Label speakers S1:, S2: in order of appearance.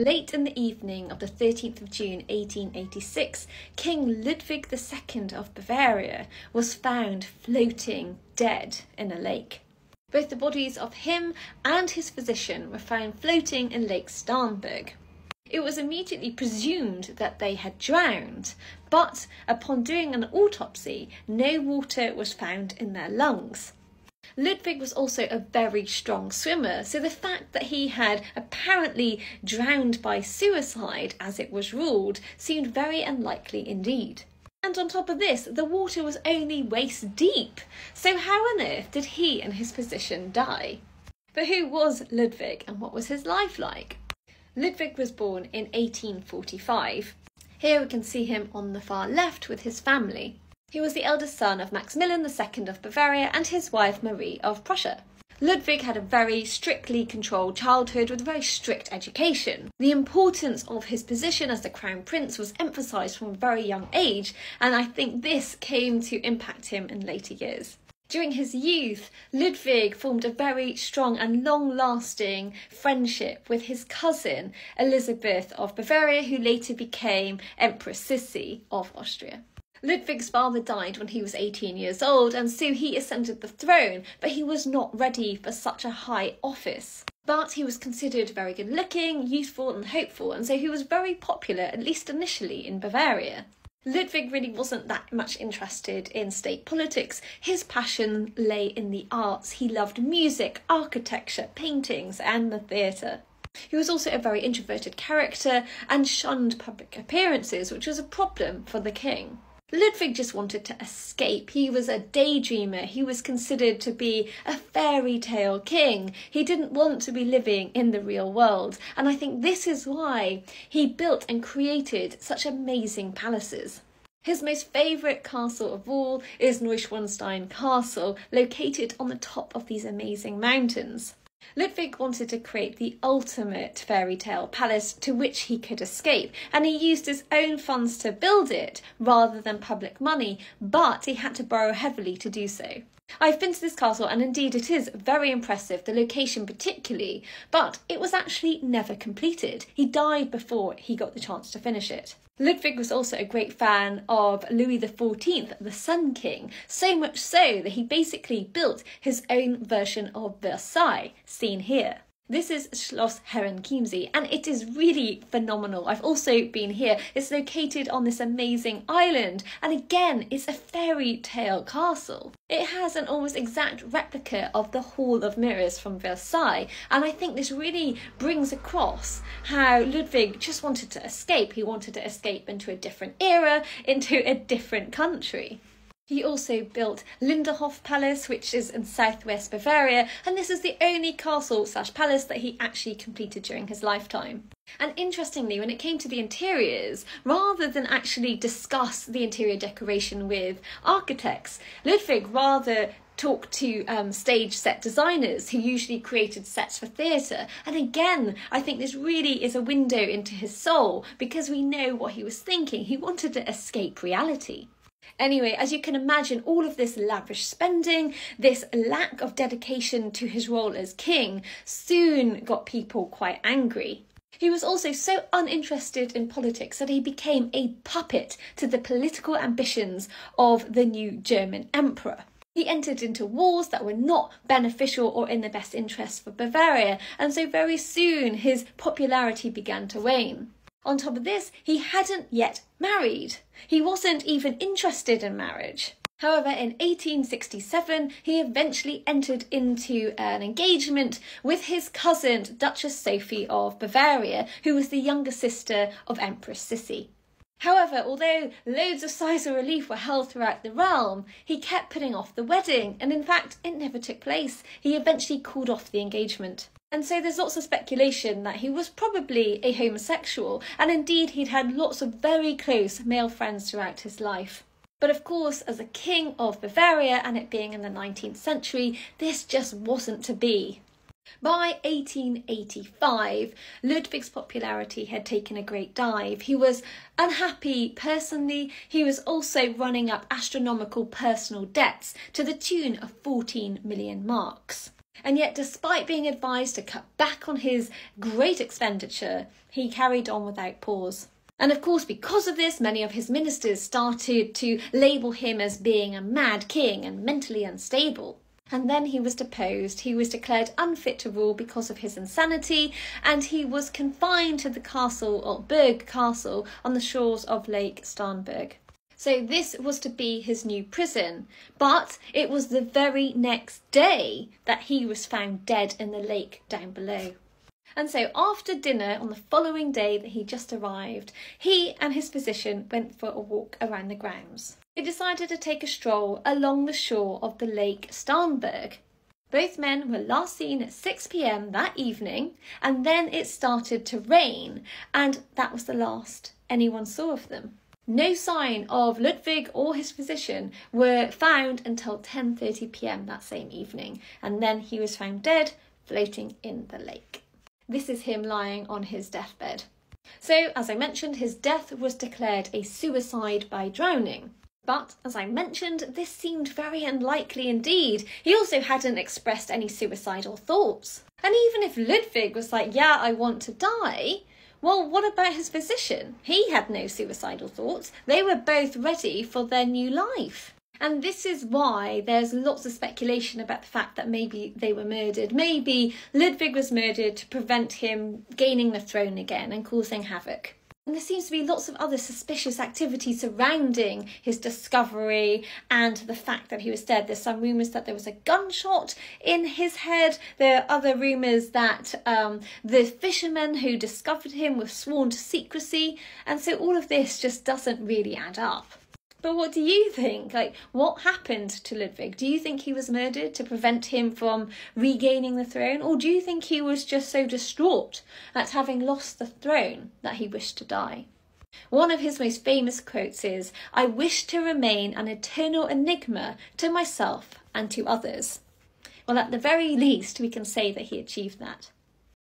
S1: Late in the evening of the 13th of June 1886, King Ludwig II of Bavaria was found floating dead in a lake. Both the bodies of him and his physician were found floating in Lake Starnberg. It was immediately presumed that they had drowned, but upon doing an autopsy, no water was found in their lungs. Ludwig was also a very strong swimmer, so the fact that he had apparently drowned by suicide, as it was ruled, seemed very unlikely indeed. And on top of this, the water was only waist deep. So, how on earth did he and his physician die? But who was Ludwig and what was his life like? Ludwig was born in 1845. Here we can see him on the far left with his family. He was the eldest son of Maximilian II of Bavaria and his wife Marie of Prussia. Ludwig had a very strictly controlled childhood with a very strict education. The importance of his position as the crown prince was emphasised from a very young age, and I think this came to impact him in later years. During his youth, Ludwig formed a very strong and long lasting friendship with his cousin Elizabeth of Bavaria, who later became Empress Sissi of Austria. Ludwig's father died when he was 18 years old, and so he ascended the throne, but he was not ready for such a high office. But he was considered very good looking, youthful, and hopeful, and so he was very popular, at least initially, in Bavaria. Ludwig really wasn't that much interested in state politics. His passion lay in the arts. He loved music, architecture, paintings, and the theatre. He was also a very introverted character and shunned public appearances, which was a problem for the king. Ludwig just wanted to escape. He was a daydreamer. He was considered to be a fairy tale king. He didn't want to be living in the real world. And I think this is why he built and created such amazing palaces. His most favourite castle of all is Neuschwanstein Castle, located on the top of these amazing mountains. Ludwig wanted to create the ultimate fairy tale palace to which he could escape, and he used his own funds to build it rather than public money, but he had to borrow heavily to do so. I've been to this castle, and indeed it is very impressive, the location particularly, but it was actually never completed. He died before he got the chance to finish it. Ludwig was also a great fan of Louis XIV, the Sun King, so much so that he basically built his own version of Versailles, seen here. This is Schloss Herrenchiemsee and it is really phenomenal. I've also been here. It's located on this amazing island and again, it's a fairy tale castle. It has an almost exact replica of the Hall of Mirrors from Versailles and I think this really brings across how Ludwig just wanted to escape. He wanted to escape into a different era, into a different country. He also built Linderhof Palace, which is in southwest Bavaria, and this is the only castle slash palace that he actually completed during his lifetime. And interestingly, when it came to the interiors, rather than actually discuss the interior decoration with architects, Ludwig rather talked to um, stage set designers who usually created sets for theatre. And again, I think this really is a window into his soul because we know what he was thinking. He wanted to escape reality. Anyway, as you can imagine, all of this lavish spending, this lack of dedication to his role as king, soon got people quite angry. He was also so uninterested in politics that he became a puppet to the political ambitions of the new German emperor. He entered into wars that were not beneficial or in the best interest for Bavaria, and so very soon his popularity began to wane. On top of this, he hadn't yet married. He wasn't even interested in marriage. However, in 1867, he eventually entered into an engagement with his cousin, Duchess Sophie of Bavaria, who was the younger sister of Empress Sissi. However, although loads of sighs of relief were held throughout the realm, he kept putting off the wedding, and in fact, it never took place. He eventually called off the engagement. And so there's lots of speculation that he was probably a homosexual, and indeed he'd had lots of very close male friends throughout his life. But of course, as a king of Bavaria and it being in the 19th century, this just wasn't to be. By 1885, Ludwig's popularity had taken a great dive. He was unhappy personally, he was also running up astronomical personal debts to the tune of 14 million marks. And yet, despite being advised to cut back on his great expenditure, he carried on without pause. And of course, because of this, many of his ministers started to label him as being a mad king and mentally unstable. And then he was deposed. He was declared unfit to rule because of his insanity, and he was confined to the castle, or Berg Castle, on the shores of Lake Starnberg. So this was to be his new prison. But it was the very next day that he was found dead in the lake down below. And so, after dinner on the following day that he just arrived, he and his physician went for a walk around the grounds. They decided to take a stroll along the shore of the Lake Starnberg. Both men were last seen at 6 pm that evening, and then it started to rain, and that was the last anyone saw of them. No sign of Ludwig or his physician were found until 10:30 p.m. that same evening, and then he was found dead floating in the lake. This is him lying on his deathbed. So, as I mentioned, his death was declared a suicide by drowning. But, as I mentioned, this seemed very unlikely indeed. He also hadn't expressed any suicidal thoughts. And even if Ludwig was like, yeah, I want to die, well, what about his physician? He had no suicidal thoughts. They were both ready for their new life. And this is why there's lots of speculation about the fact that maybe they were murdered. Maybe Ludwig was murdered to prevent him gaining the throne again and causing havoc. And there seems to be lots of other suspicious activity surrounding his discovery and the fact that he was dead. There's some rumours that there was a gunshot in his head. There are other rumours that um, the fishermen who discovered him were sworn to secrecy. And so all of this just doesn't really add up. But what do you think? Like, what happened to Ludwig? Do you think he was murdered to prevent him from regaining the throne? Or do you think he was just so distraught at having lost the throne that he wished to die? One of his most famous quotes is I wish to remain an eternal enigma to myself and to others. Well, at the very least, we can say that he achieved that.